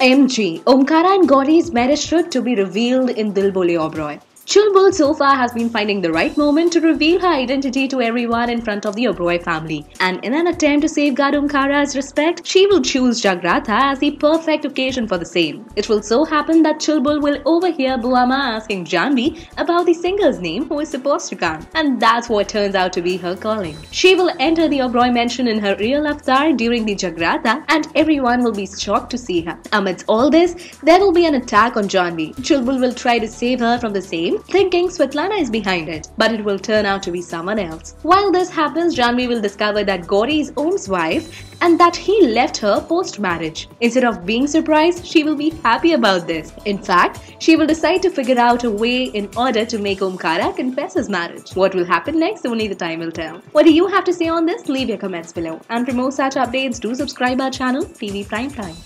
OMG, Omkara and Gauri's marriage truth to be revealed in Dil Bole. Chulbul so far has been finding the right moment to reveal her identity to everyone in front of the Oberoi family. And in an attempt to safeguard Omkara's respect, she will choose Jagratha as the perfect occasion for the same. It will so happen that Chulbul will overhear Buama asking Jhanvi about the singer's name who is supposed to come. And that's what turns out to be her calling. She will enter the Oberoi mansion in her real avatar during the Jagratha and everyone will be shocked to see her. Amidst all this, there will be an attack on Jhanvi. Chulbul will try to save her from the same thinking Svetlana is behind it, but it will turn out to be someone else. While this happens, Jhanvi will discover that Gauri is Om's wife and that he left her post-marriage. Instead of being surprised, she will be happy about this. In fact, she will decide to figure out a way in order to make Omkara confess his marriage. What will happen next? Only the time will tell. What do you have to say on this? Leave your comments below. And for more such updates, do subscribe our channel, TV Prime Time.